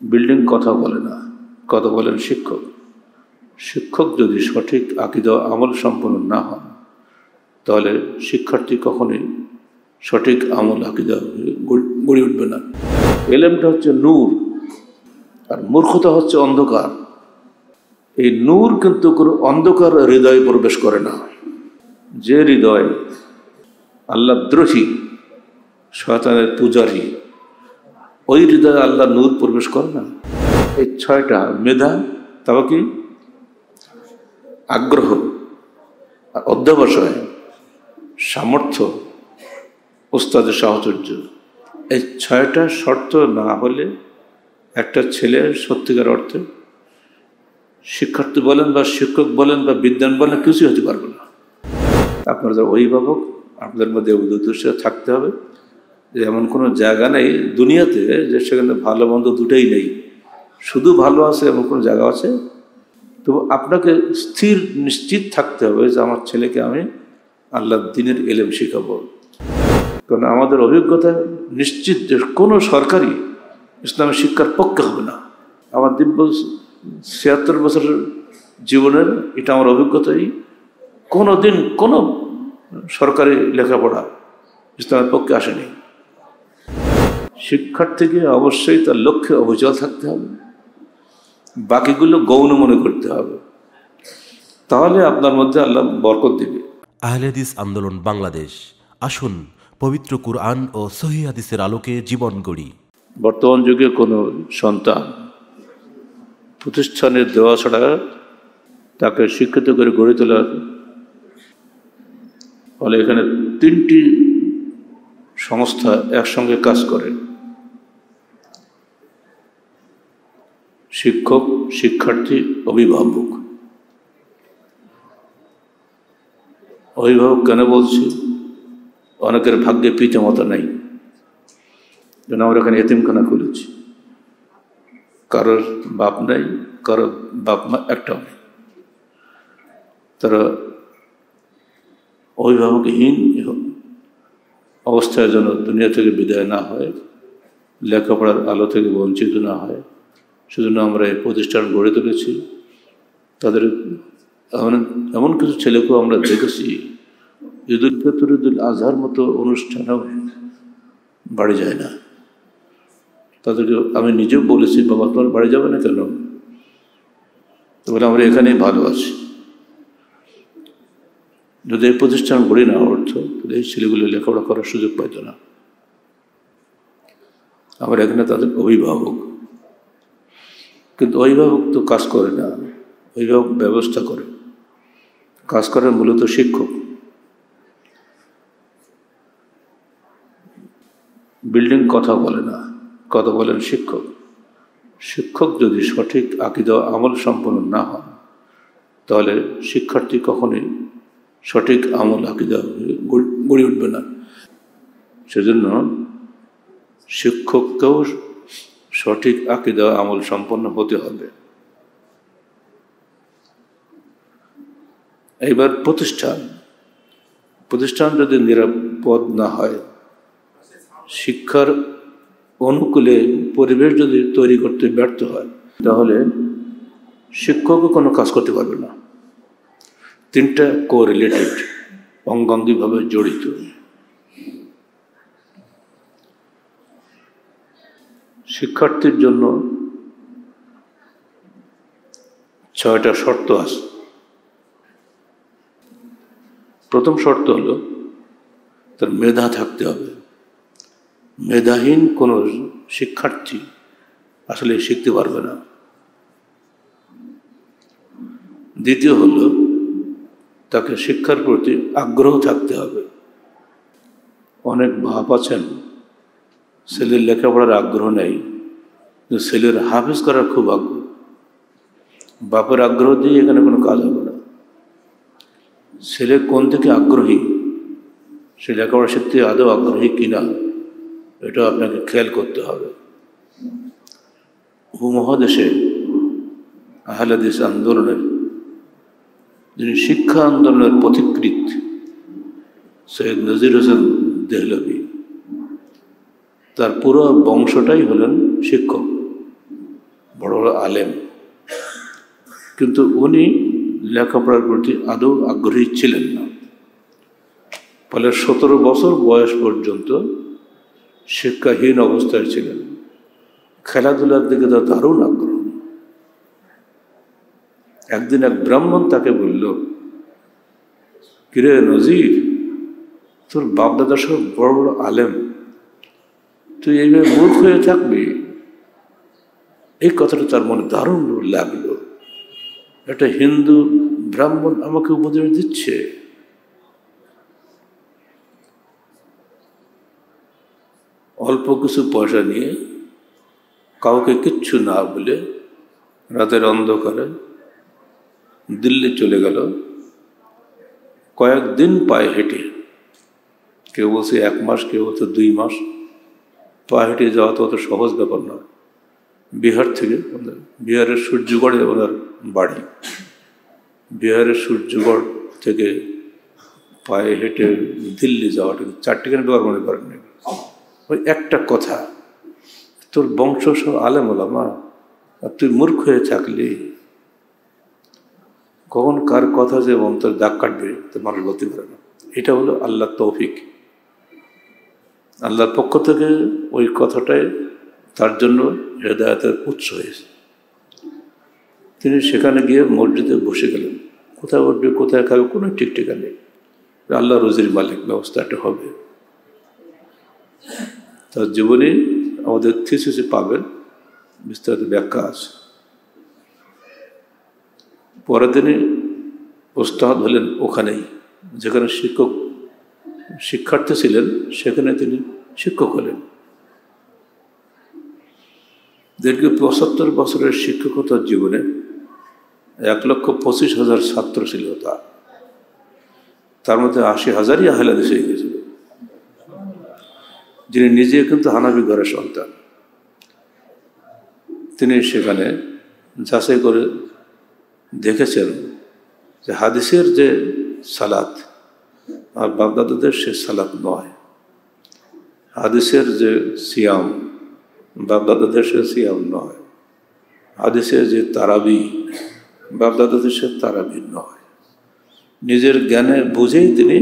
Building কথা বলে না, কথা বলেন শিক্ষক। শিক্ষক যদি সঠিক আকিদা আমল সম্পন্ন না হন, তাহলে শিক্ষার্থী কখনোই সঠিক আমল আকিদা গড়ে উঠবে না। এলেমটা হচ্ছে নূর, আর মূর্খতা হচ্ছে অন্ধকার। এই নূর কিন্তু কোনো অন্ধকার হৃদয়ে প্রবেশ করে না। যে হৃদয় আল্লাহ দ্রোহী, শয়তানের পূজারী ওই হৃদয়ে আল্লাহ নূর প্রবেশ করে না। এই ছয়টা মেধা তাও কি? আগ্রহ, অধ্যবসায়, সামর্থ্য ওস্তাদের সাহচর্য। এই ছয়টা শর্ত না হলে একটা ছেলে সত্যিকার অর্থে শিক্ষার্থী বলেন বা শিক্ষক বলেন বা বিদ্যান বলেন, কিছুই হতে পারবে না। আপনারা অভিভাবক, আপনাদের মধ্যে উদ্দেশ্য থাকতে হবে। যে এমন কোনো জায়গা নেই দুনিয়াতে যে সেখানে ভালো মন্দ দুটোই নেই। শুধু ভালো আছে এমন কোনো জায়গা আছে? তো আপনাকে স্থির নিশ্চিত থাকতে হবে যে আমার ছেলেকে আমি আল্লাহ দিনের এলেম শিখাবো। কারণ আমাদের অভিজ্ঞতা নিশ্চিত যে কোনো সরকারি ইসলামী শিক্ষার পক্ষে হবে না। আমার দিব্য ছিয়াত্তর বছরের জীবনের এটা আমার অভিজ্ঞতাই। কোনো দিন কোনো সরকারি লেখাপড়া ইসলামের পক্ষে আসেনি। শিক্ষার্থীকে অবশ্যই তার লক্ষ্যে অবিচল থাকতে হবে। বাকিগুলো গৌণ মনে করতে হবে। তাহলে আপনার মধ্যে আল্লাহ বরকত দিবে। আহলেদিস আন্দোলন বাংলাদেশ। আসুন পবিত্র কুরআন ও সহি হাদিসের আলোকে জীবন গড়ি। বর্তমান যুগে কোনো সন্তান প্রতিষ্ঠানের দেওয়া ছাড়া তাকে শিক্ষিত করে গড়ে তোলার ফলে এখানে তিনটি সংস্থা একসঙ্গে কাজ করে। শিক্ষক, শিক্ষার্থী, অভিভাবক। অভিভাবক কেন বলছি? অনেকের ভাগ্যে পিতা মতো নেই। যেন আমরা এখানে এতিমখানা খুলেছি। কারোর বাপ নাই, কারোর বাপ মা একটাও নেই। তারা অভিভাবকহীন অবস্থায় যেন দুনিয়া থেকে বিদায় না হয়, লেখাপড়ার আলো থেকে বঞ্চিত না হয়। সেজন্য আমরা এই প্রতিষ্ঠান গড়ে তুলেছি। তাদের এমন এমন কিছু ছেলেকেও আমরা দেখেছি, ঈদুল ফিতর, ঈদুল আজহার মতো অনুষ্ঠানেও বাড়ি যায় না। তাদেরকে আমি নিজেও বলেছি, বাবা, তোমার বাড়ি যাবে না কেন? বলে আমরা এখানেই ভালো আছি। যদি এই প্রতিষ্ঠান গড়ি না অর্থ, তাহলে এই ছেলেগুলো লেখাপড়া করার সুযোগ পাইত না। আমরা এখানে তাদের অভিভাবক। কিন্তু অভিভাবক তো কাজ করে না। অভিভাবক ব্যবস্থা করে। কাজ করে মূলত শিক্ষক। বিল্ডিং কথা বলে না, কথা বলেন শিক্ষক। শিক্ষক যদি সঠিক আকিদা আমল সম্পন্ন না হন, তাহলে শিক্ষার্থী কখনোই সঠিক আমল আকিদা গড়ে উঠবে না। সেজন্য শিক্ষককেও সঠিক আকিদা আমল সম্পন্ন হতে হবে। এইবার প্রতিষ্ঠান। প্রতিষ্ঠান যদি নিরাপদ না হয়, শিক্ষার অনুকূলে পরিবেশ যদি তৈরি করতে ব্যর্থ হয়, তাহলে শিক্ষকও কোনো কাজ করতে পারবে না। তিনটা কো রিলেটেড অঙ্গাঙ্গিভাবে জড়িত। শিক্ষার্থীর জন্য ছয়টা শর্ত আছে। প্রথম শর্ত হলো তার মেধা থাকতে হবে। মেধাহীন কোনো শিক্ষার্থী আসলে শিখতে পারবে না। দ্বিতীয় হলো তাকে শিক্ষার প্রতি আগ্রহ থাকতে হবে। অনেক ভাব আছেন ছেলের লেখাপড়ার আগ্রহ নেই, কিন্তু ছেলের হাফিজ করার খুব আগ্রহ। বাপের আগ্রহ দিয়ে এখানে কোনো কাজ হবে না। ছেলে কোন থেকে আগ্রহী? সে লেখাপড়া শিখতে আদৌ আগ্রহী কিনা এটা আপনাকে খেয়াল করতে হবে। উপমহাদেশে আহলাদিস আন্দোলনের, যিনি শিক্ষা আন্দোলনের পথিকৃত সৈয়দ নজির হোসেন দেহলভি তার পুরো বংশটাই হলেন শিক্ষক, বড় বড় আলেম। কিন্তু উনি লেখাপড়ার প্রতি আদৌ আগ্রহী ছিলেন না। ফলে সতেরো বছর বয়স পর্যন্ত শিক্ষাহীন অবস্থায় ছিলেন। খেলাধুলার দিকে তার দারুণ আগ্রহ। একদিন এক ব্রাহ্মণ তাকে বলল, কিরে নজির, তোর বাপদাদা সব বড় বড় আলেম। তুই এইভাবে মূর্খ হয়ে থাকবি? এই কথাটা তার মনে দারুণ লাগল। একটা হিন্দু ব্রাহ্মণ আমাকে উপদেশ দিচ্ছে। অল্প কিছু পয়সা নিয়ে কাউকে কিচ্ছু না বলে রাতের অন্ধকারে দিল্লি চলে গেল। কয়েকদিন পায়ে হেঁটে, কেউ বলছে এক মাস, কেউ বলছে দুই মাস। পায়ে হেঁটে যাওয়া তো অত সহজ ব্যাপার নয় বিহার থেকে বিহারের সূর্যগড়ে ওনার বাড়ি। বিহারের সূর্যগড় থেকে পায়ে হেঁটে দিল্লি যাওয়াটা চারটিখানি ব্যাপার মনে করেন ওই একটা কথা, তোর বংশ সব আলেম মা আর তুই মূর্খ হয়ে থাকলি, কখন কার কথা যে অন্তর দাগ কাটবে তো মানুষ বলতে পারে না। এটা হলো আল্লাহ তৌফিক। আল্লাহর পক্ষ থেকে ওই কথাটাই তার জন্য হেদায়তের উৎস হয়েছে। তিনি সেখানে গিয়ে মসজিদে বসে গেলেন। কোথায় উঠবে, কোথায় খাবে, কোনো ঠিক নেই। আল্লাহ রোজির মালিক, ব্যবস্থা একটা হবে। তার জীবনে আমাদের থিসিসে পাবেন, বিস্তারিত ব্যাখ্যা আছে। পরের তিনি ওস্তাদ হলেন ওখানেই, যেখানে শিক্ষক শিক্ষার্থী ছিলেন, সেখানে তিনি শিক্ষক হলেন। দীর্ঘ পঁচাত্তর বছরের শিক্ষকতার জীবনে এক লক্ষ পঁচিশ হাজার ছাত্র ছিল তার। তার মধ্যে আশি হাজারই আহলাদেশ হয়ে গেছিল যিনি নিজে কিন্তু হানাবি ঘরের সন্তান। তিনি সেখানে যাচাই করে দেখেছেন যে হাদিসের যে সালাত আর বাগদাদের সে সালাত নয়। হাদিসের যে সিয়াম, বাগদাদের সে সিয়াম নয়। হাদিসের যে তারাবি, বাগদাদের সে তারাবি নয়। নিজের জ্ঞানে বুঝেই তিনি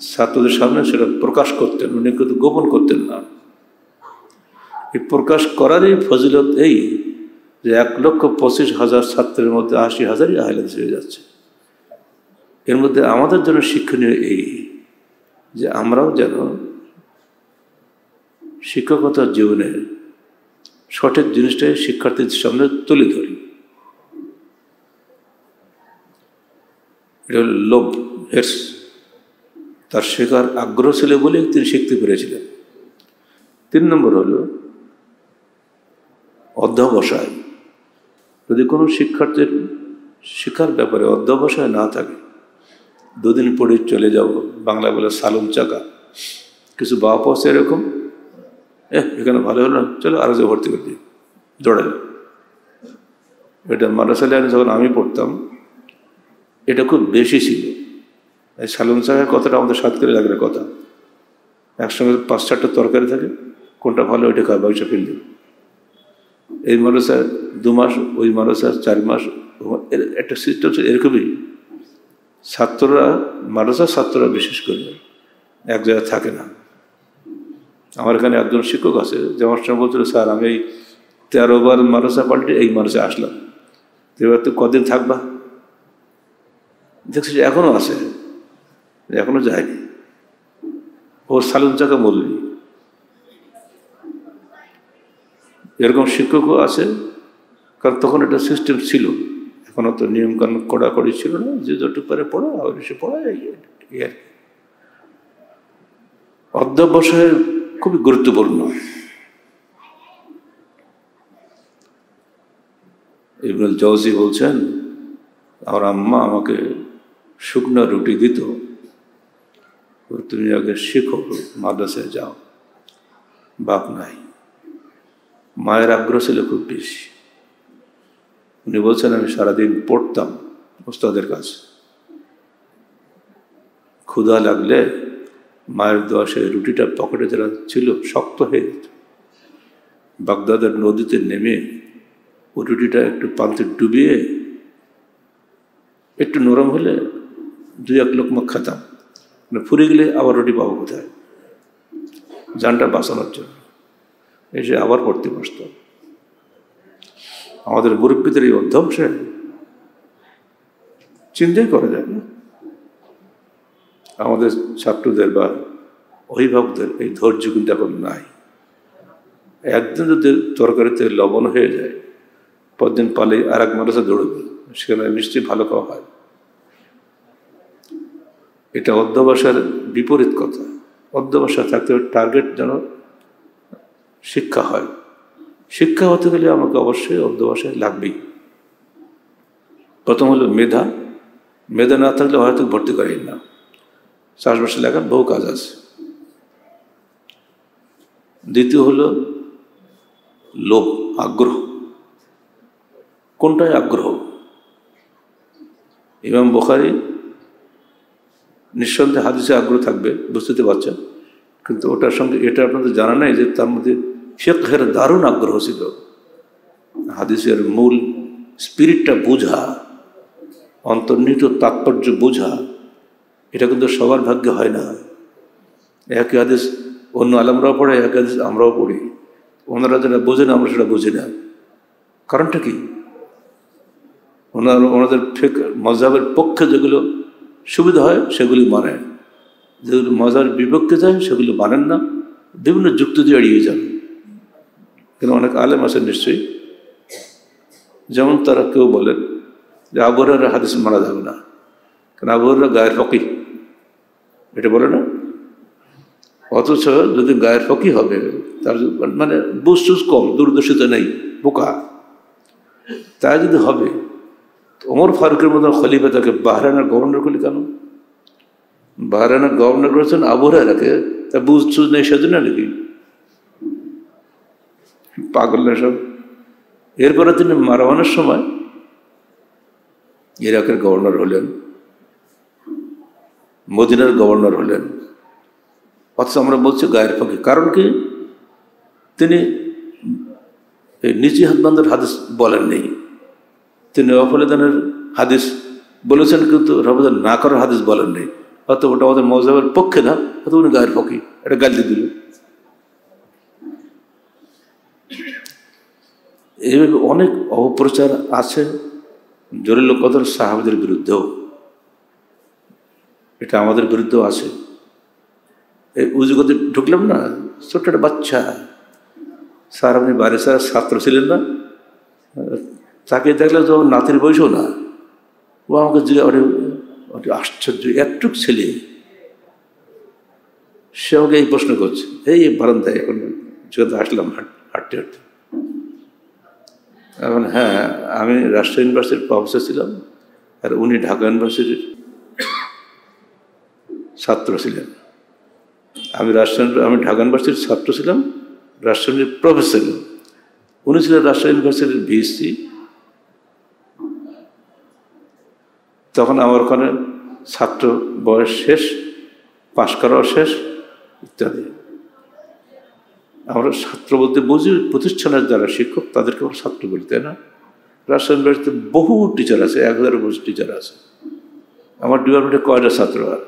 ছাত্রদের সামনে সেটা প্রকাশ করতেন, উনি কিন্তু গোপন করতেন না। এই প্রকাশ করারই ফজিলত এই যে এক লক্ষ পঁচিশ হাজার ছাত্রের মধ্যে আশি হাজারই আহলাদ হয়ে যাচ্ছে। এর মধ্যে আমাদের জন্য শিক্ষণীয় এই যে আমরাও যেন শিক্ষকতার জীবনে সঠিক জিনিসটাই শিক্ষার্থীদের সামনে তুলে ধরি। এটা লোভ হেরস তার শেখার আগ্রহ ছিল বলে তিনি শিখতে পেরেছিলেন। তিন নম্বর হল অধ্যবসায়। যদি কোনো শিক্ষার্থীর শিক্ষার ব্যাপারে অধ্যবসায় না থাকে দুদিন পরে চলে যাব। বাংলা বলে সালুন চাকা। কিছু বাপ আছে এরকম? এ এখানে ভালো হলো না। চলো আরও যে ভর্তি করে দিই। এটা মাদ্রাসা লাইনে যখন আমি পড়তাম, এটা খুব বেশি ছিল। এই সালুন চাকার কথাটা আমাদের সাত করে লাগলে কথা। একসঙ্গে পাঁচ চারটা তরকারি থাকে, কোনটা ভালো ওইটা খাওয়া ব্যবসা ফেললে এই মাদ্রাসায় দু মাস, ওই মাদ্রাসায় চার মাস একটা সিস্টেম এরকমই। ছাত্ররা মাদ্রাসার ছাত্ররা বিশেষ করে এক জায়গায় থাকে না। আমার এখানে একজন শিক্ষক আছে, যে আমার বলছিল, স্যার, আমি এই তেরো বার মাদ্রাসা পাল্টে এই মাদ্রাসায় আসলাম। এবার তো কদিন থাকবা? দেখছি এখনও আছে, এখনও যায়নি। ওর সালুন চাকা বললি এরকম শিক্ষকও আছে, কারণ তখন একটা সিস্টেম ছিল। এখনও তো নিয়ম নিয়মকানুন কড়াকড়ি ছিল না, যে যতটুকু পারে পড়া, আর এসে পড়া, এই আর অধ্যবসায় খুবই গুরুত্বপূর্ণ। ইবনুল জৌজি বলছেন, আমার আম্মা আমাকে শুকনো রুটি দিত, তুমি আগে শিখো, মাদ্রাসায় যাও। বাপ নাই। মায়ের আগ্রহ ছিল খুব বেশি। উনি বলছেন, আমি সারাদিন পড়তাম ওস্তাদের কাছে। ক্ষুধা লাগলে মায়ের দোয়া সে রুটিটা পকেটে যারা ছিল শক্ত হয়ে যেত। বাগদাদের নদীতে নেমে ওই রুটিটা একটু পান্তে ডুবিয়ে একটু নরম হলে দুই এক লোক লোকমা খেতাম। মানে ফুরে গেলে আবার রুটি পাবো কোথায়? যানটা বাঁচানোর জন্য। এসে আবার পড়তে বসতাম। আমাদের মুরব্বীদের এই অধ্যবসে চিন্তাই করা যায় না। আমাদের ছাত্রদের বা অভিভাবকদের এই ধৈর্য কিন্তু এখন নাই। একদিন যদি তরকারিতে লবণ হয়ে যায়, পরদিন পালে আর এক মানুষে দৌড়বে, সেখানে নিশ্চয়ই ভালো খাওয়া হয়। এটা অধ্যবসার বিপরীত কথা। অধ্যবসা থাকতে টার্গেট যেন শিক্ষা হয়। শিক্ষা হতে গেলে আমাকে অবশ্যই অধ্যবসায় লাগবেই। প্রথম হলো মেধা। মেধা না থাকলে হয়তো ভর্তি করেন না। চাষবাসে লাগার বহু কাজ আছে। দ্বিতীয় হলো লোভ, আগ্রহ। কোনটাই আগ্রহ? ইমাম বোখারি নিঃসন্দেহে হাদিসে আগ্রহ থাকবে, বুঝতে পারছেন? কিন্তু ওটার সঙ্গে, এটা আপনাদের জানা নাই যে তার মধ্যে শেখের দারুণ আগ্রহ ছিল। হাদিসের মূল স্পিরিটটা বোঝা, অন্তর্নিহিত তাৎপর্য বোঝা, এটা কিন্তু সবার ভাগ্যে হয় না। একই হাদিস অন্য আলমরাও পড়ে এক হাদিস আমরাও পড়ি। ওনারা যেটা বোঝে না, আমরা সেটা বুঝি না। কারণটা কি? ওনার, ওনাদের ঠিক মজাবের পক্ষে যেগুলো সুবিধা হয়, সেগুলি মানে যেগুলো মজার বিপক্ষে যায়, সেগুলো মানেন না। বিভিন্ন যুক্তি দিয়ে এড়িয়ে যান। কিন্তু অনেক আলেম আছেন নিশ্চয়ই। যেমন তারা কেউ বলেন যে আবহাওয়ার হাদিস মারা যাবে না। কারণ আবহাওয়ার গায়ের ফকি। এটা বলে না? অথচ যদি গায়ের ফকি হবে, তার মানে বুঝ টুস কম, দূরদর্শিতা নেই, বোকা। তা যদি হবে ওমর ফারুকের মতন খলিফা তাকে বাহরানের গভর্নর করলি কেন? বাহরানের গভর্নর করেছেন আবহাওয়াকে তা বুঝ টুজ নেই সেজন্য নাকি? পাগল সব। এরপরে তিনি মারামানের সময় ইরাকের গভর্নর হলেন, মদিনার গভর্নর হলেন। অথচ আমরা বলছি গায়ের পক্ষে কারণ কি? তিনি নিচি হাতবান্ধের হাদিস বলেন নেই। তিনি অফলেদানের হাদিস বলেছেন, কিন্তু রফদান না করার হাদিস বলেন নেই। হয়তো ওটা আমাদের মজাবের পক্ষে না হয়তো উনি গায়ের পক্ষে এটা গালি দিল। এইভাবে অনেক অপপ্রচার আছে জরিল কদর সাহাবদের বিরুদ্ধেও। এটা আমাদের বিরুদ্ধেও আছে। এই উজুগতে ঢুকলাম না, ছোট্ট একটা বাচ্চা। স্যার, আপনি বাইরে, স্যার, ছাত্র ছিলেন না? তাকে দেখলে তো নাতির বয়সও না। ও আমাকে যে ওটা আশ্চর্য একটুক ছেলে? সে আমাকে এই প্রশ্ন করছে। এই বারান্দায় এখন যেহেতু আসলাম হাঁটতে হাঁটতে। এখন হ্যাঁ আমি রাজশাহী ইউনিভার্সিটির প্রফেসর ছিলাম আর উনি ঢাকা ইউনিভার্সিটির ছাত্র ছিলেন। আমি রাজশাহী আমি ঢাকা ইউনিভার্সিটির ছাত্র ছিলাম রাজশাহীর প্রফেসর ছিলেন উনি ছিলেন রাজশাহী ইউনিভার্সিটির ভিএসসি। তখন আমার ওখানে ছাত্র বয়স শেষ, পাশ করাও শেষ, ইত্যাদি। আমরা ছাত্র বলতে বুঝি, প্রতিষ্ঠানের যারা শিক্ষক, তাদেরকে আমরা ছাত্র বলি, তাই না? রাজশাহী ইউনিভার্সিটিতে বহু টিচার আছে, এক হাজারের বহু টিচার আছে। আমার ডিপার্টমেন্টে কয়টা ছাত্র আর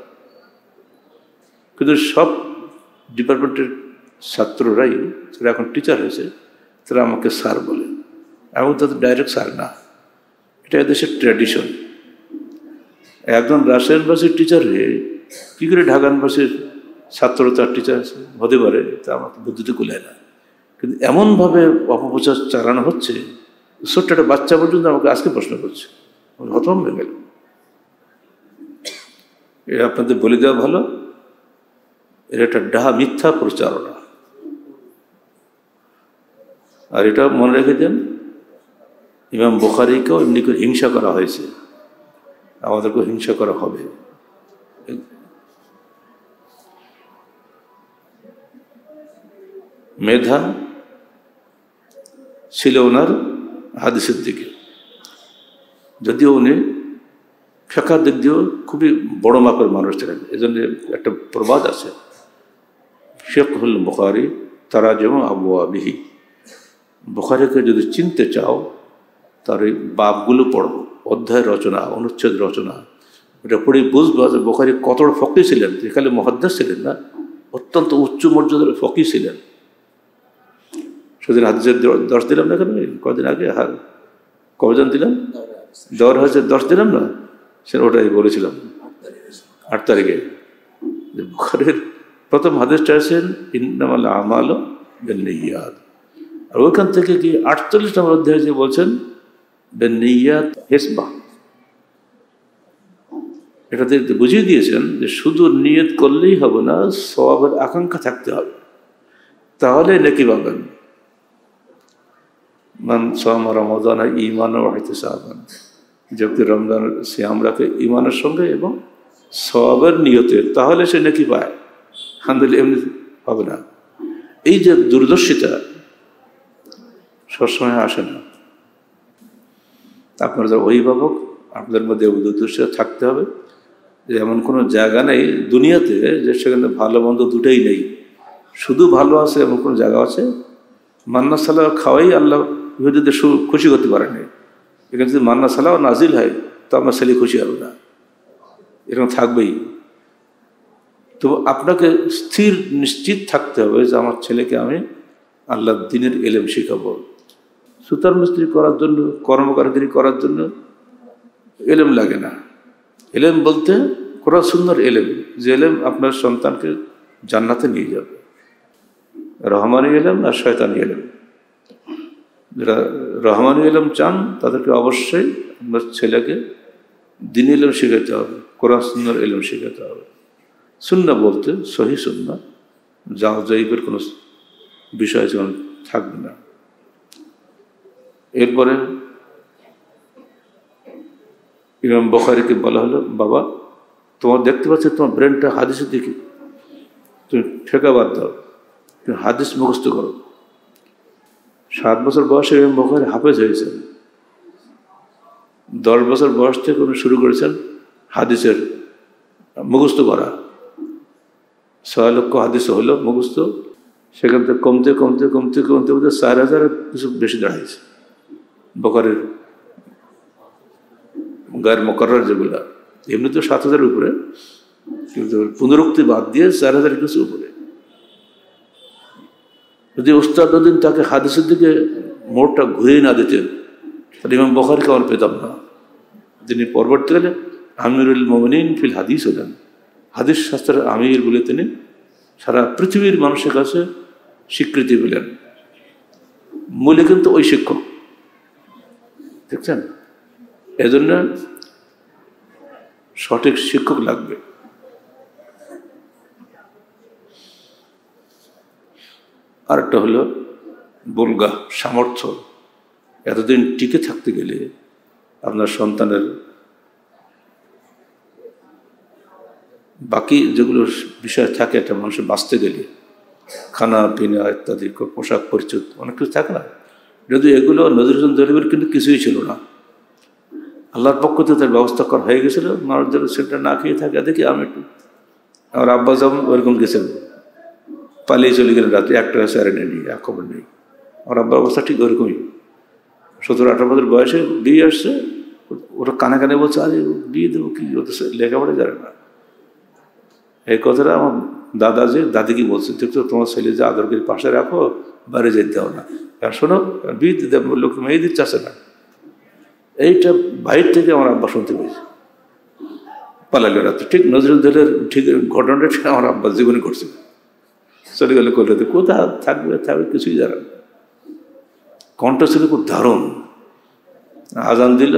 কিন্তু সব ডিপার্টমেন্টের ছাত্ররাই যারা এখন টিচার হয়েছে, তারা আমাকে স্যার বলে। এবং তাদের ডাইরেক্ট স্যার না। এটা এদেশের ট্র্যাডিশন একজন রাজশাহী ইউনিভার্সিটির টিচার হয়ে কী করে ঢাকা ইউনিভার্সিটির ছাত্র তার টিচার হতে পারে তা আমাকে বুদ্ধিতে কুলায় না। কিন্তু এমনভাবে অপপ্রচার চালানো হচ্ছে, ছোট্ট একটা বাচ্চা পর্যন্ত আমাকে আজকে প্রশ্ন করছে। হতম হয়ে গেল এটা আপনাদের বলে দেওয়া ভালো? এটা একটা ডাহা মিথ্যা প্রচারণা। আর এটা মনে রেখে দেন, ইমাম বোখারিকেও এমনি করে হিংসা করা হয়েছে। আমাদেরকেও হিংসা করা হবে। মেধা ছিল ওনার হাদিসের দিকে। যদিও উনি ফেকার দিক দিয়েও খুবই বড় মাপের মানুষ ছিলেন এই জন্য একটা প্রবাদ আছে। শেখ হল বুখারি তারা যেমন আবু আবিহি বুখারিকে যদি চিনতে চাও, তার ওই বাপগুলো পড়ো অধ্যায় রচনা, অনুচ্ছেদ রচনা। এটা পড়ে বুঝব যে বোখারি কতটা ফকি ছিলেন এখানে মহাদ্দাস ছিলেন না, অত্যন্ত উচ্চ মর্যাদার ফকি ছিলেন। সেদিন হাদিসের দশ দিলাম না কেন? কদিন আগে হার কবেজন দিলাম? দর হাজার দশ দিলাম না? সে ওটাই বলেছিলাম। আট তারিখে। যে বুখারের প্রথম হাদিস চাইছেন, ইন্নামাল আমাল বেন্নিয়াদ আর ওইখান থেকে কি আটচল্লিশ নম্বর অধ্যায় যে বলছেন বেন্নিয়াদ হেসবা। এটাতে বুঝিয়ে দিয়েছেন যে শুধু নিয়ত করলেই হবে না স্বভাবের আকাঙ্ক্ষা থাকতে হবে। তাহলে নাকি পাবেন। মান সোম রমজান ইমান হইতে সাহাবান যে রমজান শ্যাম রাখে ইমানের সঙ্গে এবং সবের নিয়তে, তাহলে সে নাকি পায়? হান্দিল এমনি হবে না। এই যে দূরদর্শিতা সবসময় আসে না। আপনারা যারা অভিভাবক, আপনাদের মধ্যে দূরদর্শিতা থাকতে হবে। যে এমন কোনো জায়গা নেই দুনিয়াতে, যে সেখানে ভালো মন্দ দুটোই নেই। শুধু ভালো আছে এমন কোনো জায়গা আছে? মান্না সাল্লাহ খাওয়াই আল্লাহ ইহুদিদের খুশি করতে পারেনি এখানে যদি মান্না সালাও নাজিল হয়, তো আপনার ছেলে খুশি হবে না। এরকম থাকবেই। তো আপনাকে স্থির, নিশ্চিত থাকতে হবে যে আমার ছেলেকে আমি আল্লাহ দিনের এলেম শেখাবো। সুতার মিস্ত্রি করার জন্য কর্মকারগিরি করার জন্য এলেম লাগে না। এলেম বলতে কোরআন সুন্দর এলেম। যে এলেম আপনার সন্তানকে জান্নাতে নিয়ে যাবে। রহমানি এলেম আর শয়তানি এলেম। যারা রহমানি এলম চান, তাদেরকে অবশ্যই আপনার ছেলেকে দিন এলম শেখাতে হবে, কোরআন সুন্দর এলম শেখাতে হবে। সুন্না বলতে সহি সুন্না, যা জৈবের কোনো বিষয় যেমন থাকবে না। এরপরে ইমাম বখারিকে বলা হলো, বাবা, তোমার দেখতে পাচ্ছ তোমার ব্রেনটা হাদিসের দিকে, তুমি ঠেকা বাদ দাও, তুমি হাদিস মুখস্থ করো। সাত বছর বয়সে ইমাম বখারি হাফেজ হয়েছেন। দশ বছর বয়স থেকে উনি শুরু করেছেন হাদিসের মুখস্থ করা। ছয় লক্ষ হাদিস হলো মুখস্থ। সেখান থেকে কমতে কমতে কমতে কমতে কমতে চার হাজার কিছু বেশি দাঁড়াইছে। বকারের গায়ের মকরার যেগুলা এমনি তো সাত হাজার উপরে, কিন্তু পুনরুক্তি বাদ দিয়ে চার হাজার কিছু উপরে। যদি ওস্তাদ উস্তাদিন তাকে হাদিসের দিকে মোড়টা ঘুরিয়ে না দিতেন, তাহলে ইমাম বখারিকে আমার পেতাম না। তিনি পরবর্তীকালে আমিরুল মোমিন ফিল হাদিস হলেন। হাদিস শাস্ত্রের আমির বলে তিনি সারা পৃথিবীর মানুষের কাছে স্বীকৃতি পেলেন। মূলে কিন্তু ওই শিক্ষক। দেখছেন? এজন্য সঠিক শিক্ষক লাগবে। আরেকটা হলো বলগা সামর্থ্য। এতদিন টিকে থাকতে গেলে আপনার সন্তানের বাকি যেগুলো বিষয় থাকে, একটা মানুষের বাঁচতে গেলে খানা, পিনা ইত্যাদি পোশাক পরিচিত অনেক কিছু থাকে না। যদি এগুলো নজরুল দরিবের কিন্তু কিছুই ছিল না। আল্লাহর পক্ষ থেকে তার ব্যবস্থা করা হয়ে গেছিল। মানুষ যেন সেটা না খেয়ে থাকে, দেখি আমি একটু আমার আব্বা যেমন ওইরকম গেছেন। পালিয়ে চলে গেলেন রাত্রে একটা স্যারে নেই এক খবর নেই। আমার আব্বার অবস্থা ঠিক ওরকমই। সতেরো আঠারো বছর বয়সে বিয়ে আসছে ওটা কানে কানে বলছে, আরে বিয়ে দেবো কি? ও তো লেখাপড়া জানে না। এই কথাটা আমার দাদা যে দাদিকে বলছে দেখছ তোমার ছেলে যে আদরকে পাশে রাখো বাইরে যেতে দাও না। আর শোনো, বিয়ে দিতে লোক মেয়ে দিচ্ছে, আসে না। এইটা বাইর থেকে আমার আব্বা শুনতে পেয়েছে। পালালো রাত্রে। ঠিক নজরুদ্দৌলের ঠিক ঘটনাটা আমার আব্বা জীবনে করছে চলে গেলে কলকাতা কোথাও থাকবে থাকবে কিছুই জানে কণ্ঠ ছিল খুব দারুণ। আজান দিল।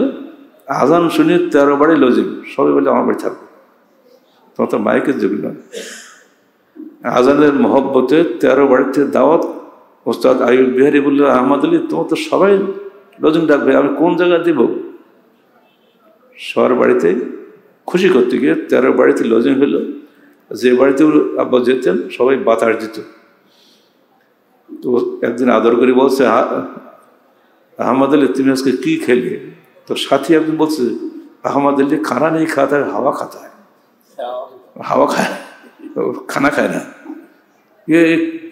আজান শুনে তেরো বাড়ি লজিক সবাই বলে আমার বাড়ি থাকবে তোমার তো মাইকের যুগ নয় আজানের মহব্বতে তেরো বাড়িতে দাওয়াত, ওস্তাদ আয়ুব বিহারি বলল আহমদ আলী, তোমার তো সবাই লজিং ডাকবে, আমি কোন জায়গায় দিব? সবার বাড়িতে খুশি করতে গিয়ে তেরো বাড়িতে লজিং হলো যে বাড়িতে আব্বা যেতেন, সবাই বাতাস দিত। তো একদিন আদর করে বলছে আহমদ আলী, তুমি আজকে কী খেলে? তো সাথী একদিন বলছে, আহমদ আলী খানা নেই খাতা হাওয়া খাতা হাওয়া খায়, খানা খায় না।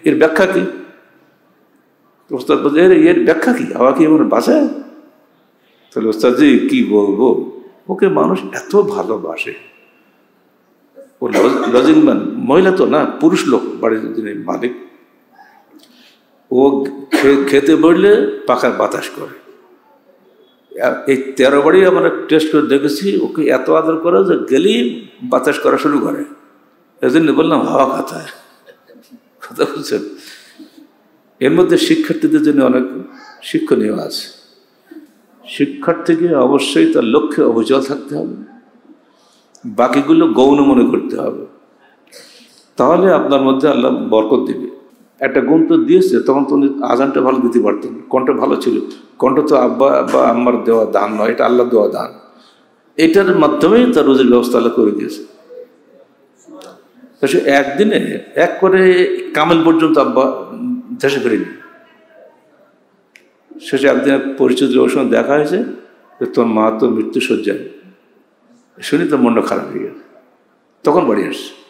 এর ব্যাখ্যা কি? ওস্তাদ বলছে, এর এর ব্যাখ্যা কি? হাওয়া কি এমন বাসায় তাহলে ওস্তাদজি, কি বলব? ওকে মানুষ এত ভালোবাসে। ও লজিং ম্যান মহিলা তো না, পুরুষ লোক, বাড়ির যিনি মালিক। ও খেতে বললে পাখা বাতাস করে। এই তেরো বাড়ি আমরা টেস্ট করে দেখেছি, ওকে এত আদর করে যে গেলেই বাতাস করা শুরু করে। এই জন্য বললাম, হাওয়া খাতায় কথা বলছেন। এর মধ্যে শিক্ষার্থীদের জন্য অনেক শিক্ষণীয় আছে। শিক্ষার্থীকে অবশ্যই তার লক্ষ্যে অবিচল থাকতে হবে। বাকিগুলো গৌণ মনে করতে হবে। তাহলে আপনার মধ্যে আল্লাহ বরকত দিবে। একটা গুণ তো দিয়েছে, তখন তো উনি আজানটা ভালো দিতে পারতেন। কণ্ঠ ভালো ছিল? কণ্ঠ তো আব্বা বা আম্মার দেওয়া দান নয়, এটা আল্লাহ দেওয়া দান। এটার মাধ্যমেই তার রোজের ব্যবস্থা আল্লাহ করে দিয়েছে। সে একদিনে এক করে কামেল পর্যন্ত আব্বা দেশে ফেরেনি শেষে একদিন পরিচিত লোকের সঙ্গে দেখা হয়েছে তোর মা তো মৃত্যু সজ্জায় শুনি তো মনটা খারাপ হয়ে গেছে। তখন বাড়ি আসছে।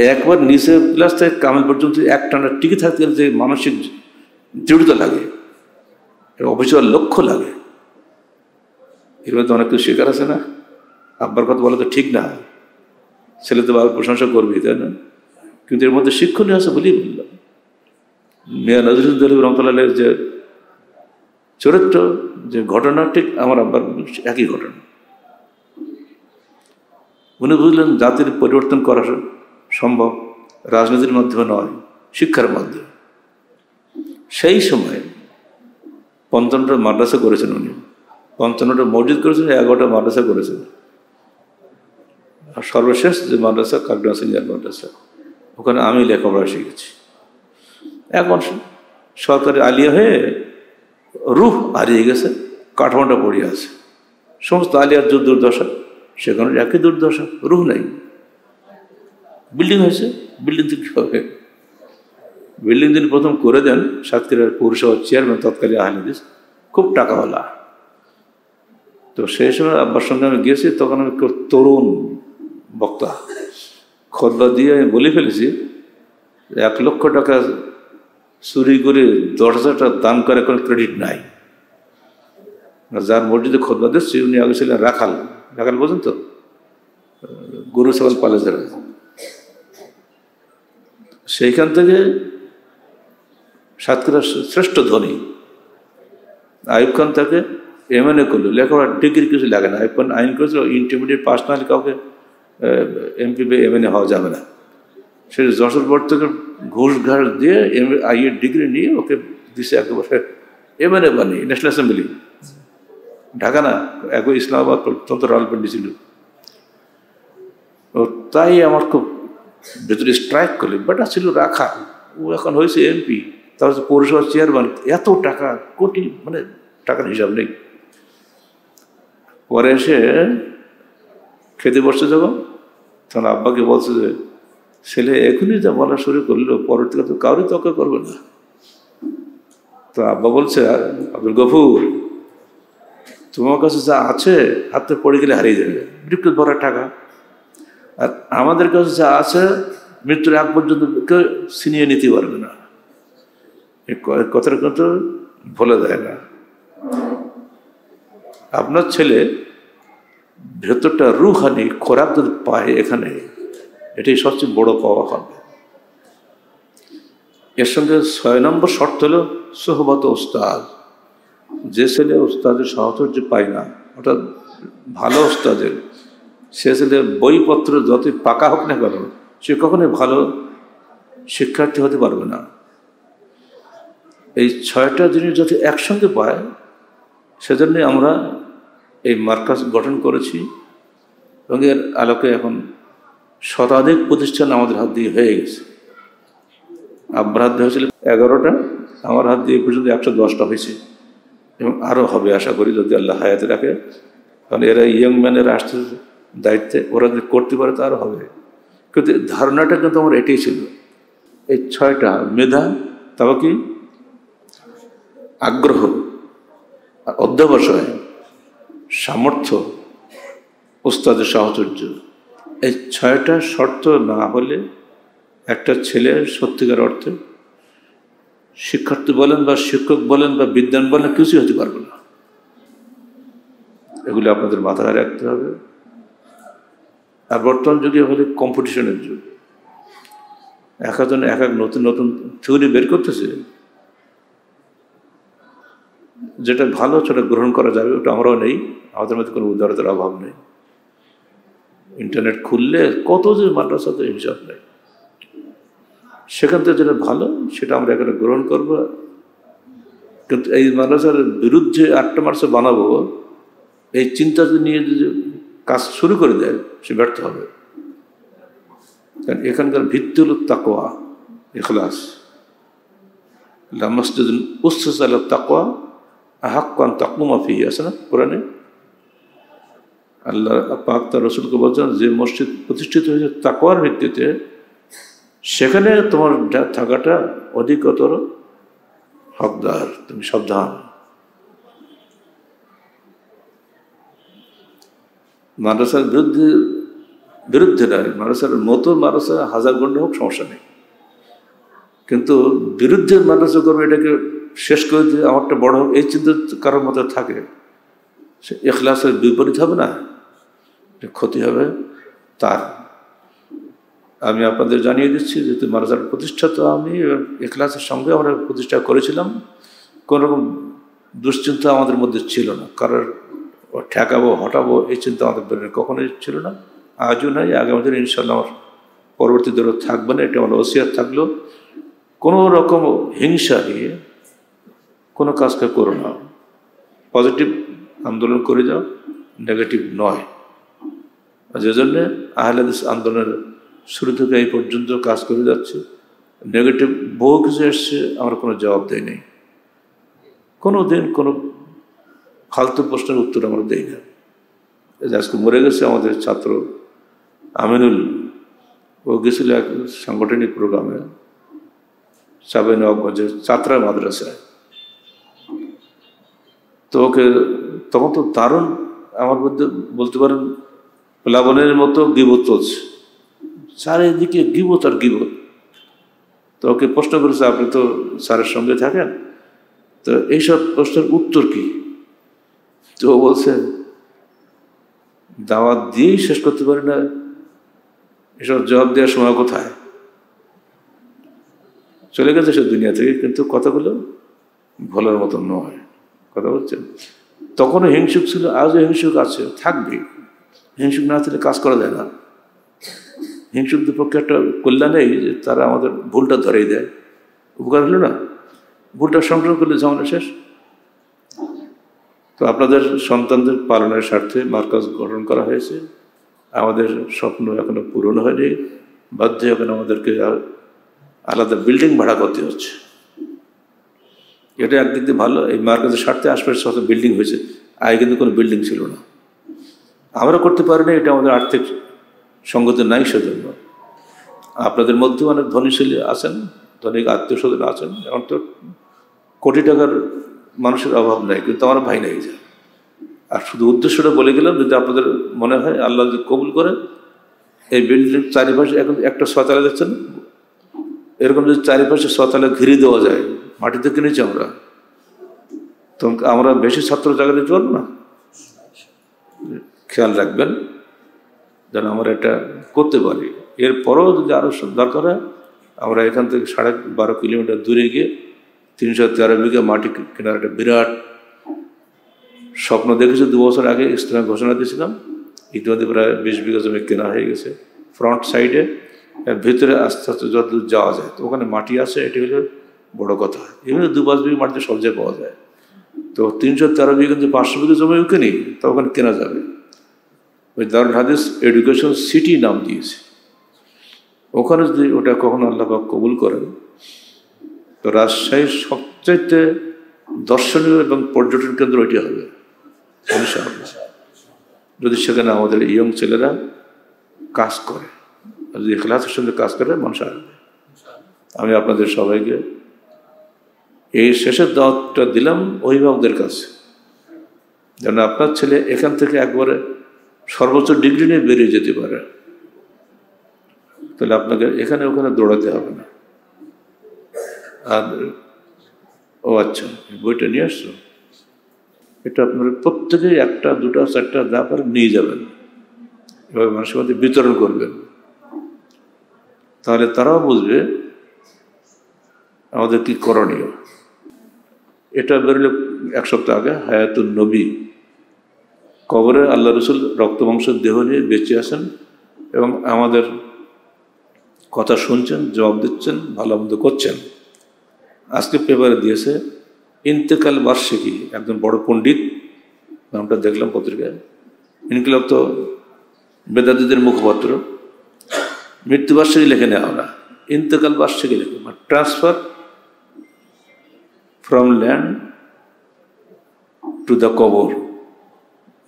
একবার নিচে ক্লাস থেকে কামেল পর্যন্ত এক টানা টিকে থাকতে গেলে যে মানসিক দৃঢ়তা লাগে অফিসের লক্ষ্য লাগে। এর মধ্যে অনেক কিছু শেখার আছে না? আব্বার কথা বলা তো ঠিক না। ছেলে তো বাবার প্রশংসা করবি তাই না? কিন্তু এর মধ্যে শিক্ষণীয় আছে বলেই বললাম। মেয়া নজরুল দলিব রহমতুল্লাহের যে চরিত্র, যে ঘটনা, ঠিক আমার আব্বার একই ঘটনা। উনি বুঝলেন জাতির পরিবর্তন করা সম্ভব, রাজনীতির মাধ্যমে নয়, শিক্ষার মাধ্যমে। সেই সময় পঞ্চান্নটা মাদ্রাসা করেছেন উনি। পঞ্চান্নটা মসজিদ করেছেন, এগারোটা মাদ্রাসা করেছেন। আর সর্বশেষ যে মাদ্রাসা কাকডা সিনিয়র মাদ্রাসা, ওখানে আমি লেখাপড়া শিখেছি। এখন সরকারি আলিয়া হয়ে রুহ হারিয়ে গেছে, কাঠামোটা পড়ে আছে। সমস্ত আলিয়ার যে দুর্দশা। সেখানে একই দুর্দশা, রুহ নাই। বিল্ডিং হয়েছে, বিল্ডিং থেকে কী হবে? বিল্ডিং তিনি প্রথম করে দেন, সাতক্ষীরার পৌরসভার চেয়ারম্যান তৎকালীন আহলিদিস খুব টাকাওয়ালা। তো সেই সময় আব্বার সঙ্গে আমি গিয়েছি, তখন আমি তরুণ বক্তা। খদবা দিয়ে আমি বলে ফেলেছি, এক লক্ষ টাকা চুরি করে দশ হাজার টাকা দান করে কোনো ক্রেডিট নাই। যার মসজিদে খোদবা দিচ্ছি উনি আগে ছিলেন রাখাল। রাখাল বোঝেন তো? গরু ছাগল পালে সেইখান থেকে সাতক্ষীরা শ্রেষ্ঠ ধনী। আয়ুব খান তাকে এম এন এ করল। লেখাপড়া ডিগ্রি কিছু লাগে না। আয়ুব খান আইন করেছিল ইন্টারমিডিয়েট পাস না হলে কাউকে এমপি বে এ হওয়া যাবে না। সে যশোর বোর্ড থেকে ঘুষ ঘাস দিয়ে এম আইয়ের ডিগ্রি নিয়ে ওকে দিছে একেবারে এ বানিয়ে ন্যাশনাল অ্যাসেম্বলি ঢাকা না একই ইসলামাবাদ তন্ত্র রালপেন্ডি ছিল। তাই আমার খুব ভেতরে স্ট্রাইক করলে বেটা ছিল রাখা। ও এখন হয়েছে এমপি তারপর পৌরসভার চেয়ারম্যান এত টাকা, কোটি মানে টাকার হিসাব নেই। পরে এসে খেতে বসছে যখন, তখন আব্বাকে বলছে যে, ছেলে, এখনই যা বলা শুরু করল পরবর্তীকালে তো কাউরই তর্ক করবে না। তো আব্বা বলছে, আব্দুল গফুর তোমার কাছে যা আছে, হাতে পড়ে গেলে হারিয়ে যাবে। বিদ্যুৎ ভরার টাকা। আর আমাদের কাছে যা আছে, মৃত্যুর আগ পর্যন্ত কেউ ছিনিয়ে নিতে পারবে না। কথাটা কিন্তু বলে দেয় না। আপনার ছেলে ভেতরটা রুহানি খোরাক যদি পায় এখানে, এটাই সবচেয়ে বড় পাওয়া হবে। এর সঙ্গে ছয় নম্বর শর্ত হলো সোহবত ওস্তাদ। যে ছেলে ওস্তাদের সাহচর্য পায় না, অর্থাৎ ভালো ওস্তাদের, সে ছেলে বইপত্র যতই পাকা হোক না কেন, সে কখনোই ভালো শিক্ষার্থী হতে পারবে না। এই ছয়টা জিনিস যাতে একসঙ্গে পায়, সেজন্য আমরা এই মার্কাস গঠন করেছি এবং এর আলোকে এখন শতাধিক প্রতিষ্ঠান আমাদের হাত দিয়ে হয়ে গেছে। আব্বার হয়েছিল এগারোটা, আমার হাত দিয়ে পর্যন্ত একশো দশটা হয়েছে। এবং আরও হবে, আশা করি, যদি আল্লাহ হায়াতে রাখে। কারণ এরা ইয়ং ম্যানেরা আসতে দায়িত্বে, ওরা যদি করতে পারে, তো আরও হবে। কিন্তু ধারণাটা কিন্তু আমার এটাই ছিল। এই ছয়টা মেধা তাও কি আগ্রহ আর অধ্যবসায়, সামর্থ্য ওস্তাদের সাহচর্য। এই ছয়টা শর্ত না হলে একটা ছেলে সত্যিকার অর্থে শিক্ষার্থী বলেন বা শিক্ষক বলেন বা বিজ্ঞান বলেন, কিছুই হতে পারবে না। এগুলি আপনাদের মাথায় রাখতে হবে। আর বর্তমান যুগে হলে কম্পিটিশনের যুগ। এক একজন, এক এক নতুন নতুন থিওরি বের করতেছে। যেটা ভালো, সেটা গ্রহণ করা যাবে, ওটা আমরাও নেই। আমাদের মধ্যে কোনো উদারতার অভাব নেই। ইন্টারনেট খুললে কত যে মাদ্রাসাতে হিসাব নেই। সেখান থেকে যেটা ভালো, সেটা আমরা এখানে গ্রহণ করব। কিন্তু এই মাদ্রাসার বিরুদ্ধে আটটা মার্চে বানাবো, এই চিন্তা নিয়ে যদি কাজ শুরু করে দেয়, সে ব্যর্থ হবে। কারণ এখানকার ভিত্তি হল তাকোয়া এখলাস মসজিদ উস্তাল তাকোয়া আহাক্কান তাকুমা ফি আছে না কোরআনে। আল্লাহ পাক তার রসুলকে বলছেন যে মসজিদ প্রতিষ্ঠিত হয়েছে তাকোয়ার ভিত্তিতে সেখানে তোমার থাকাটা অধিকতর হকদার, তুমি সাবধান। মাদ্রাসার বিরুদ্ধে বিরুদ্ধে নয়, মাদ্রাসার মতো মাদ্রাসা হাজার গণ্ড হোক, সমস্যা নেই। কিন্তু বিরুদ্ধে মাদ্রাসা করবে এটাকে শেষ করে দিয়ে আমারটা বড় হোক, এই চিন্তা কারোর মধ্যে থাকে। সে এখলাসের বিপরীত হবে না ক্ষতি হবে তার। আমি আপনাদের জানিয়ে দিচ্ছি যেহেতু মাদ্রাসার প্রতিষ্ঠাতা, আমি এখলাসের সঙ্গে আমরা প্রতিষ্ঠা করেছিলাম। কোনো রকম দুশ্চিন্তা আমাদের মধ্যে ছিল না। কারোর ঠেকাবো, হটাবো, এই চিন্তা আমাদের ব্রেনে কখনোই ছিল না। আজও নাই, আগামী দিন ইনশাল্লাহ আমার পরবর্তী দিনও থাকবে না, এটা আমার ওসিয়াত থাকলেও কোনো রকম হিংসা নিয়ে কোনো কাজকে করো না। পজিটিভ আন্দোলন করে যাও, নেগেটিভ নয়। যে জন্যে আহলাদিস আন্দোলনের শুরু থেকে এই পর্যন্ত কাজ করে যাচ্ছে। নেগেটিভ বহু কিছু এসছে, আমরা কোনো জবাব দেয় নেই। কোনো দিন কোনো ফালতু প্রশ্নের উত্তর আমরা দেই না। আজকে মরে গেছে আমাদের ছাত্র আমিনুল, ও গেছিল এক সাংগঠনিক প্রোগ্রামে চাবে নবাবগঞ্জের চাত্রা মাদ্রাসায়। তো ওকে তখন তো দারুণ, আমার মধ্যে বলতে পারেন, প্লাবনের মতো গিবত চলছে। চারিদিকে গিবত আর গিবত। তো ওকে প্রশ্ন করেছে, আপনি তো স্যারের সঙ্গে থাকেন? তো এইসব প্রশ্নের উত্তর কি? তো বলছে, দাওয়াত দিয়েই শেষ করতে পারি না। এসব জবাব দেওয়ার সময় কোথায়? চলে গেছে সে দুনিয়া থেকে, কিন্তু কথাগুলো ভোলার মতো নয়। কথা বলছেন। তখনও হিংসুক ছিল, আজও হিংসুক আছে, থাকবে। হিংসুক না থাকলে কাজ করা যায় না। হিংসুকদের পক্ষে একটা কল্যাণ নেই যে তারা আমাদের ভুলটা ধরেই দেয়। উপকার হলো না? ভুলটা সংগ্রহ করলে ঝামেলা শেষ? তো আপনাদের সন্তানদের পালনের স্বার্থে মার্কাজ গঠন করা হয়েছে। আমাদের স্বপ্ন এখনও পূরণ হয়নি। বাধ্য এখন আমাদেরকে আলাদা বিল্ডিং ভাড়া করতে হচ্ছে। এটা একদিক দিয়ে ভালো, এই মার্কাজের স্বার্থে আশপাশে সব বিল্ডিং হয়েছে। আগে কিন্তু কোনো বিল্ডিং ছিল না। আমরা করতে পারিনি, এটা আমাদের আর্থিক সঙ্গতি নাই সেজন্য। আপনাদের মধ্যেও অনেক ধনীশীলী আছেন, ধনী আত্মীয় স্বজন আছেন, এখন তো কোটি টাকার মানুষের অভাব নাই, কিন্তু আমার ভাই নেই যায় আর শুধু উদ্দেশ্যটা বলে গেলাম, যদি আপনাদের মনে হয় আল্লাহ যদি কবুল করে এই বিল্ডিং চারিপাশে এখন একটা শৌচালয় দেখছেন? এরকম যদি চারিপাশে শৌচালয় ঘিরে দেওয়া যায়, মাটিতে কিনেছি আমরা তো আমরা বেশি ছাত্র জায়গা দিতে পারব না? খেয়াল রাখবেন। যেন আমরা এটা করতে পারি। এরপরেও যদি আরও দরকার হয়, আমরা এখান থেকে সাড়ে বারো কিলোমিটার দূরে গিয়ে তিনশো তেরো বিঘা মাটি কেনার একটা বিরাট স্বপ্ন দেখেছি। দু বছর আগে ইসলামে ঘোষণা দিয়েছিলাম। ইতিমধ্যে প্রায় বিশ বিঘা জমি কেনা হয়ে গেছে। ফ্রন্ট সাইডে ভিতরে আস্তে আস্তে যতদূর যাওয়া যায়, তো ওখানে মাটি আছে, এটি হলো বড় কথা। এমনি দু পাঁচ বিঘা মাটিতে সব জায়গায় পাওয়া যায়। তো তিনশো তেরো বিঘা যদি পাঁচশো বিঘা জমি কিনি তা ওখানে কেনা যাবে। ওই দারুল হাদিস এডুকেশন সিটি নাম দিয়েছে। ওখানে যদি ওটা কখনো আল্লাহ কবুল করেন, তো রাজশাহীর সবচাইতে দর্শনীয় এবং পর্যটন কেন্দ্র ওইটি হবে যদি সেখানে আমাদের ইয়ং ছেলেরা কাজ করে যদি এখলাসের সঙ্গে কাজ করে মানুষ আসবে আমি আপনাদের সবাইকে এই শেষের দাওয়াতটা দিলাম অভিভাবকদের কাছে। যেন আপনার ছেলে এখান থেকে একবারে সর্বোচ্চ ডিগ্রি নিয়ে বেরিয়ে যেতে পারে। তাহলে আপনাকে এখানে ওখানে দৌড়াতে হবে না। আর, ও আচ্ছা বইটা নিয়ে আসছো? এটা আপনারা প্রত্যেকেই একটা, দুটা, চারটা, যা পারেন নিয়ে যাবেন। এভাবে মানুষের মধ্যে বিতরণ করবেন। তাহলে তারাও বুঝবে আমাদের কি করণীয়। এটা বেরোলে এক সপ্তাহ আগে হায়াতুল নবী কবরে আল্লাহ রসুল রক্তবংশের দেহ নিয়ে বেঁচে আছেন এবং আমাদের কথা শুনছেন, জবাব দিচ্ছেন, ভালো মন্দ করছেন। আজকে পেপারে দিয়েছে, ইন্তেকাল বার্ষিকী, একজন বড় পণ্ডিত, নামটা দেখলাম পত্রিকায়, ইনকিলাব তো বেদাদিদের মুখপত্র। মৃত্যুবার্ষিকী লেখে নেওয়া ওরা, ইন্তেকাল বার্ষিকী লেখে transfer from land to the কবর।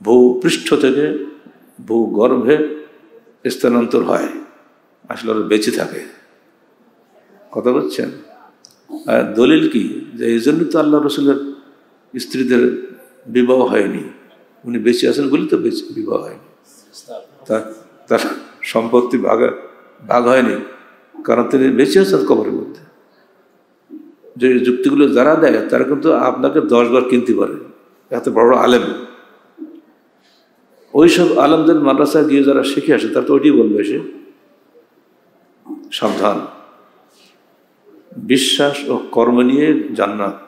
ভূ পৃষ্ঠ থেকে ভূ গর্ভে স্থানান্তর হয়, আসলে ওরা বেঁচে থাকে। কথা বলছেন আর দলিল কি? যে এই জন্য তো আল্লাহ রসুলের স্ত্রীদের বিবাহ হয়নি। উনি বেঁচে আছেন বলে তো বেঁচে বিবাহ হয়নি। তার তার সম্পত্তি ভাগ ভাগ হয়নি। কারণ তিনি বেঁচে আছেন কবরের মধ্যে। যে যুক্তিগুলো যারা দেয়, তারা কিন্তু আপনাকে দশবার কিনতে পারে। এত বড় আলেম। ওইসব আলমদের মাদ্রাসায় গিয়ে যারা শিখে আসে, তারা তো ওইটি বলবে সে। সাবধান। বিশ্বাস ও কর্ম নিয়ে জান্নাত।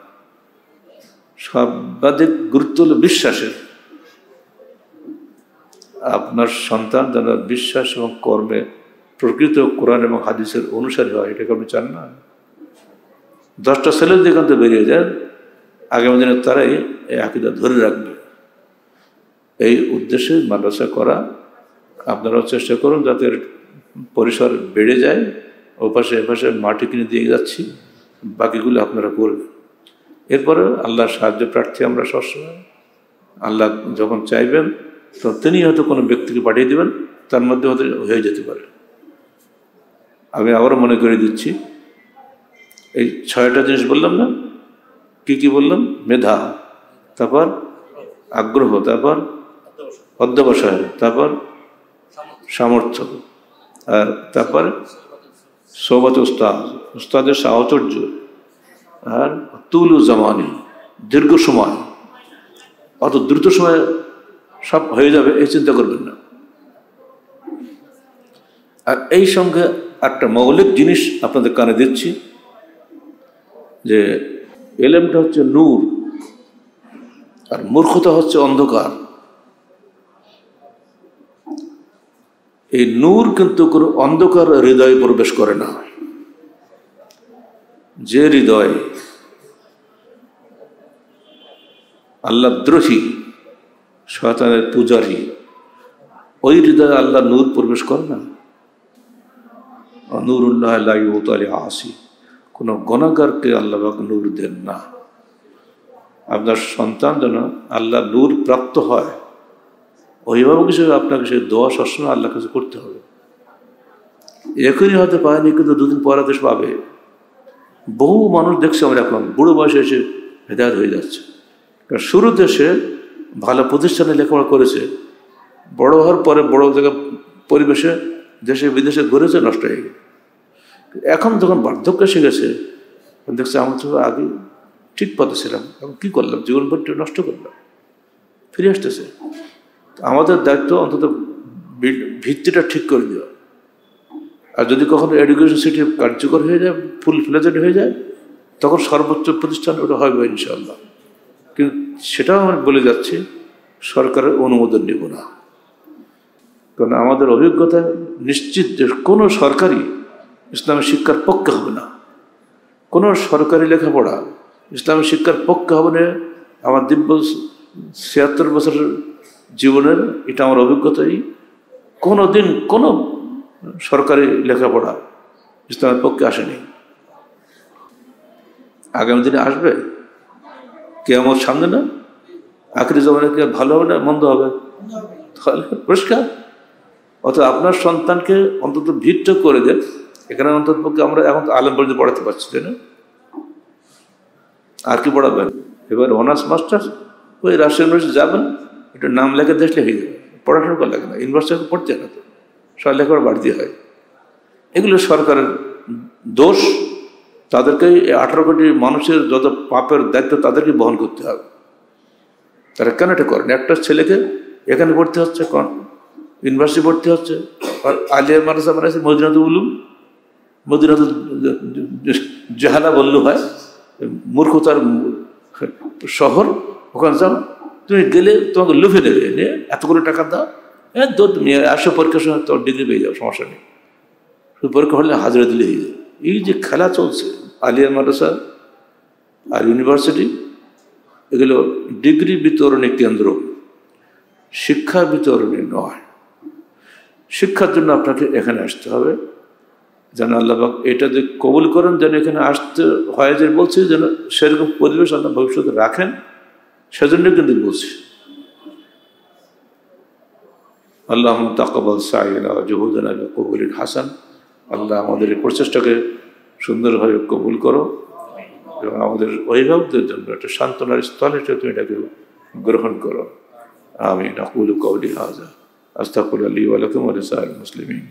সর্বাধিক গুরুত্ব হলো বিশ্বাসের। আপনার সন্তান যেন বিশ্বাস এবং কর্মে প্রকৃত কোরআন এবং হাদিসের অনুসারী হয়, এটাকে আপনি চান না। দশটা ছেলের দিকান্ত বেরিয়ে যান, আগামী দিনে তারাই এই আকিদা ধরে রাখবে। এই উদ্দেশ্যে মাদ্রাসা করা, আপনারাও চেষ্টা করুন যাতে পরিসর বেড়ে যায়। ওপাশে এপাশে মাটি কিনে দিয়ে যাচ্ছি, বাকিগুলো আপনারা করবেন। এরপরে আল্লাহর সাহায্য প্রার্থী আমরা সবসময়। আল্লাহ যখন চাইবেন, তো তিনি হয়তো কোনো ব্যক্তিকে পাঠিয়ে দেবেন, তার মধ্যে হয়তো হয়ে যেতে পারে। আমি আবারও মনে করে দিচ্ছি, এই ছয়টা জিনিস বললাম না, কি কি বললাম? মেধা, তারপর আগ্রহ, তারপর অধ্যবসায়, তারপর সামর্থ্য, আর তারপর সোবত উস্তাদ। উস্তাদের সাহচর্য, আর তুলু জামানি, দীর্ঘ সময়। অত দ্রুত সময়ে সব হয়ে যাবে, এই চিন্তা করবেন না। আর এই সঙ্গে একটা মৌলিক জিনিস আপনাদের কানে দিচ্ছি, যে এলেমটা হচ্ছে নূর, আর মূর্খতা হচ্ছে অন্ধকার। এই নূর কিন্তু কোনো অন্ধকার হৃদয়ে প্রবেশ করে না। যে হৃদয় আল্লাহদ্রোহী শয়তানের পূজারী, ওই হৃদয়ে আল্লাহ নূর প্রবেশ করে না। নূরুল্লাহ আলী আসি কোনো গণাগারকে আল্লাহ নূর দেন না। আপনার সন্তান যেন আল্লাহ নূর প্রাপ্ত হয় অভিভাবক হিসেবে আপনাকে সে দোয়া সবসময় আল্লাহ কাছে করতে হবে। এখনই হয়তো পায়নি কিন্তু দুদিন পর দেশ পাবে। বহু মানুষ দেখছে আমরা এখন, বুড়ো বয়সে এসে হেদায়ত হয়ে যাচ্ছে। কারণ শুরুতে সে ভালো প্রতিষ্ঠানে লেখাপড়া করেছে, বড় হওয়ার পরে বড় জায়গা পরিবেশে দেশে বিদেশে ঘুরেছে, নষ্ট হয়ে গেছে। এখন যখন বার্ধক্য গেছে, দেখছে আমার তো আগে ঠিক পথে ছিলাম, এখন কী করলাম? জীবনভরটা নষ্ট করলাম। ফিরে আসতেছে। আমাদের দায়িত্ব অন্তত ভিত্তিটা ঠিক করে দেওয়া। আর যদি কখনো এডুকেশন সিটি কার্যকর হয়ে যায় ফুল ফ্লেজেড হয়ে যায়, তখন সর্বোচ্চ প্রতিষ্ঠান ওটা হবে ইনশাল্লাহ কিন্তু সেটাও আমি বলে যাচ্ছি, সরকারের অনুমোদন নেব না। কারণ আমাদের অভিজ্ঞতা নিশ্চিত যে কোনো সরকারি ইসলামী শিক্ষার পক্ষে হবে না। কোনো সরকারি লেখাপড়া ইসলামী শিক্ষার পক্ষে হবে না। আমার দিব্য ছিয়াত্তর বছরের জীবনের, এটা আমার অভিজ্ঞতাই। কোনো দিন কোনো সরকারি লেখাপড়া ইসলামের পক্ষে আসেনি। আগামী দিনে আসবে। কে আমার সামনে না? আখরি জমানে কে ভালো হবে না, মন্দ হবে? তাহলে পরিষ্কার। অত আপনার সন্তানকে অন্তত ভিড়টা করে দেন। এখানে অন্তত পক্ষে আমরা এখন আলম পর্যন্ত পড়াতে পারছি, তাই না? আর কি পড়াবেন? এবার অনার্স মাস্টার ওই ইউনিভার্সিটি যাবেন? একটু নাম লেখে দেখলে হয়ে যাবে। পড়াশোনা করা লাগে না ইউনিভার্সিটি পড়তে না তো। সব লেখাপড়া বাড়তি হয়। এগুলো সরকারের দোষ। তাদেরকে আঠারো কোটি মানুষের যত পাপের দায়িত্ব তাদেরকে বহন করতে হবে। তারা কেন এটা করেন? একটা ছেলেকে এখানে ভর্তি হচ্ছে কোন? ইউনিভার্সিটি ভর্তি হচ্ছে। আর আলিয়া মাদ্রাসা বানাইছে মদিনাতুল উলুম। মদিনাতুল জাহালা বললেও হয়, মূর্খতার শহর। ওখানে যাও। তুমি গেলে তোমাকে লুফে নেবে নিয়ে এত করে টাকা দাও। হ্যাঁ তোর তুমি আসো পরীক্ষার সময়, তোর ডিগ্রি পেয়ে যাও, সমস্যা নেই। শুধু পরীক্ষা হলে হাজিরা দিলে হয়ে যায় এই যে খেলা চলছে আলিয়া মাদ্রাসা আর ইউনিভার্সিটি, এগুলো ডিগ্রি বিতরণী কেন্দ্র। শিক্ষা বিতরণী নয়। শিক্ষার জন্য আপনাকে এখানে আসতে হবে। যেন আল্লাহবাক এটা যে কবুল করেন, যেন এখানে আসতে হয় যে বলছি, যেন সেরকম পরিবেশ আল্লাহ ভবিষ্যতে রাখেন। সেজন্য কিন্তু বলছি। আল্লাহ তাকবাল সাইলা জহুদানা কবুলিন হাসান। আল্লাহ আমাদের এই প্রচেষ্টাকে সুন্দরভাবে কবুল করো এবং আমাদের অভিভাবকদের জন্য একটা সান্ত্বনার স্থল হিসেবে তুমি এটাকে গ্রহণ করো। আমি নকুল কৌলি হাজা আস্তাকুল আলী ওয়ালাকুম আলী সাহেব মুসলিমিন।